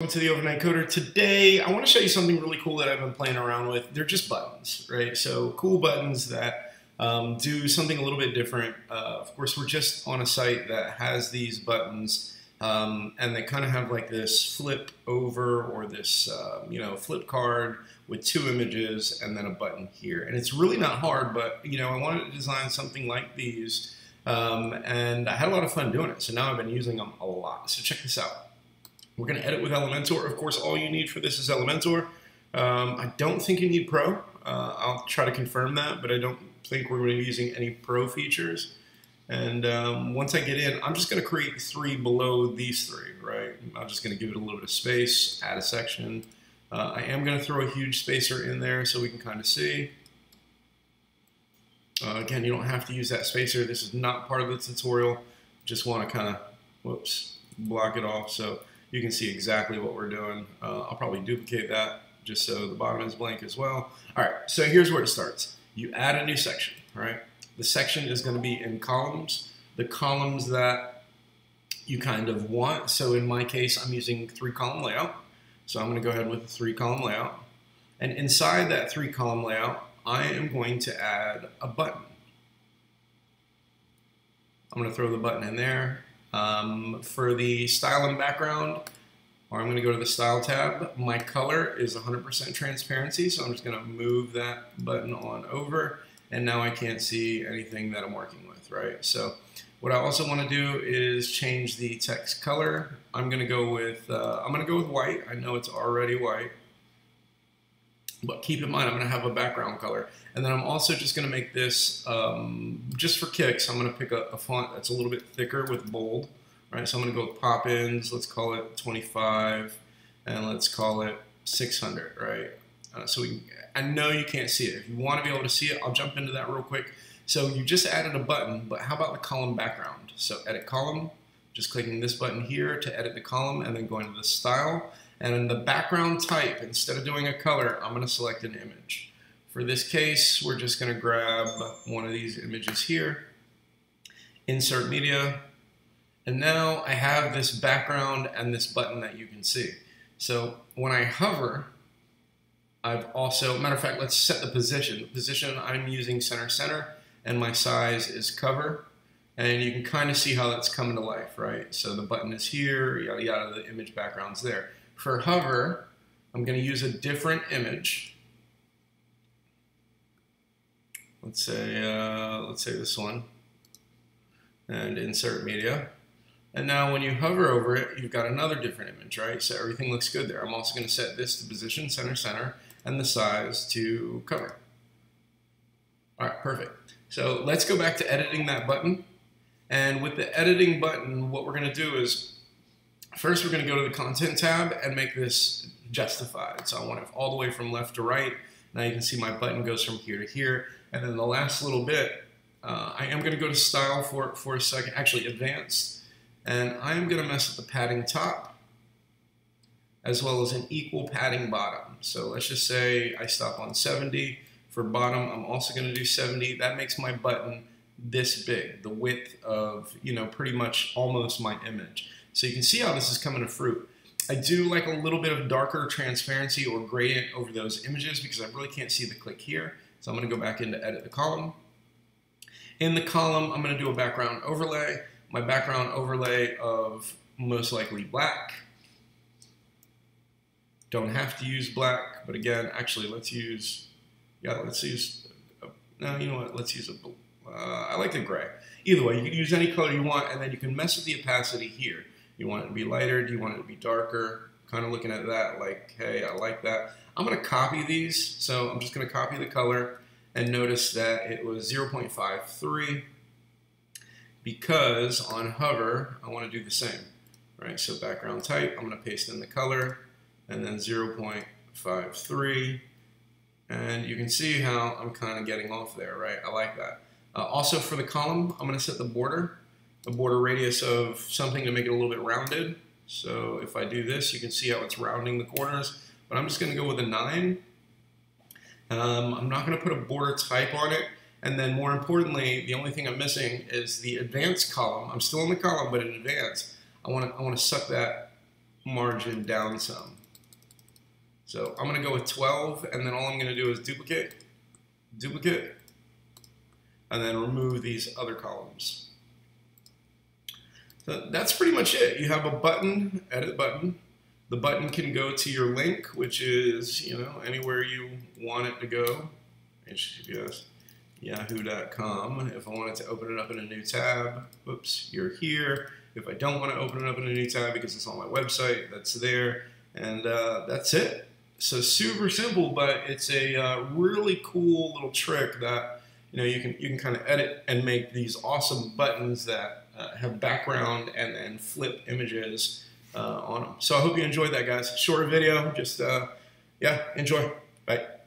Welcome to the Overnight Coder. Today, I want to show you something really cool that I've been playing around with. They're just buttons, right? So cool buttons that um, do something a little bit different. Uh, of course, we're just on a site that has these buttons, um, and they kind of have like this flip over or this, uh, you know, flip card with two images and then a button here. And it's really not hard, but you know, I wanted to design something like these, um, and I had a lot of fun doing it. So now I've been using them a lot. So check this out. We're going to edit with Elementor. Of course, all you need for this is Elementor. Um, I don't think you need Pro. Uh, I'll try to confirm that, but I don't think we're going to be using any Pro features. And um, once I get in, I'm just going to create three below these three, right? I'm just going to give it a little bit of space, add a section. Uh, I am going to throw a huge spacer in there so we can kind of see. Uh, again, you don't have to use that spacer. This is not part of the tutorial. Just want to kind of, whoops, block it off so you can see exactly what we're doing. Uh, I'll probably duplicate that just so the bottom is blank as well. All right, so here's where it starts. You add a new section, right? The section is going to be in columns. The columns that you kind of want. So in my case, I'm using three column layout. So I'm going to go ahead with the three column layout. And inside that three column layout, I am going to add a button. I'm going to throw the button in there. Um, for the style and background, or I'm going to go to the style tab, my color is 100% transparency, so I'm just going to move that button on over, and now I can't see anything that I'm working with, right? So what I also want to do is change the text color. I'm going to go with, uh, I'm going to go with white. I know it's already white. But keep in mind, I'm going to have a background color. And then I'm also just going to make this, um, just for kicks, I'm going to pick a, a, font that's a little bit thicker with bold. Right, so I'm going to go with Poppins, let's call it 25, and let's call it 600, right? Uh, so we, I know you can't see it. If you want to be able to see it, I'll jump into that real quick. So you just added a button, but how about the column background? So edit column, just clicking this button here to edit the column, and then going to the style, and in the background type, instead of doing a color, I'm going to select an image. For this case, we're just going to grab one of these images here, insert media, and now I have this background and this button that you can see. So when I hover, I've also, matter of fact, let's set the position. The position I'm using center center, and my size is cover. And you can kind of see how that's coming to life, right? So the button is here, yada yada, the image background's there. For hover, I'm going to use a different image. Let's say, uh, let's say this one, and insert media. And now when you hover over it, you've got another different image, right? So everything looks good there. I'm also going to set this to position, center, center, and the size to cover. All right, perfect. So let's go back to editing that button. And with the editing button, what we're going to do is First, we're going to go to the content tab and make this justified. So I want it all the way from left to right. Now you can see my button goes from here to here. And then the last little bit, uh, I am going to go to style for, for a second, actually advanced. And I am going to mess with the padding top as well as an equal padding bottom. So let's just say I stop on 70. For bottom, I'm also going to do 70. That makes my button this big, the width of, you know, pretty much almost my image. So you can see how this is coming to fruit. I do like a little bit of darker transparency or gradient over those images because I really can't see the click here. So I'm going to go back in to edit the column. In the column, I'm going to do a background overlay. My background overlay of most likely black. Don't have to use black, but again, actually, let's use, yeah, let's use, a, no, you know what, let's use a, uh, I like the gray. Either way, you can use any color you want, and then you can mess with the opacity here. You want it to be lighter? Do you want it to be darker? Kind of looking at that like, hey, I like that. I'm going to copy these. So I'm just going to copy the color and notice that it was 0.53 because on hover, I want to do the same, right? So background type, I'm going to paste in the color and then 0.53. And you can see how I'm kind of getting off there, right? I like that. Uh, also for the column, I'm going to set the border a border radius of something to make it a little bit rounded. So if I do this, you can see how it's rounding the corners. But I'm just going to go with a 9. Um, I'm not going to put a border type on it. And then more importantly, the only thing I'm missing is the advanced column. I'm still in the column, but in advance, I want to I want to suck that margin down some. So I'm going to go with 12, and then all I'm going to do is duplicate, duplicate, and then remove these other columns. So that's pretty much it. You have a button, edit button. The button can go to your link, which is, you know, anywhere you want it to go. HTTPS yahoo.com. If I wanted to open it up in a new tab, oops, you're here. If I don't want to open it up in a new tab because it's on my website, that's there. And uh, that's it. So super simple, but it's a uh, really cool little trick that you know you can you can kind of edit and make these awesome buttons that uh, have background and then flip images uh, on them. So I hope you enjoyed that, guys. Shorter video, just uh, yeah, enjoy. Bye.